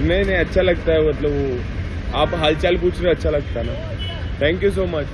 नहीं नहीं अच्छा लगता है मतलब वो आप हालचाल पूछ रहे हो अच्छा लगता है ना। Thank you so much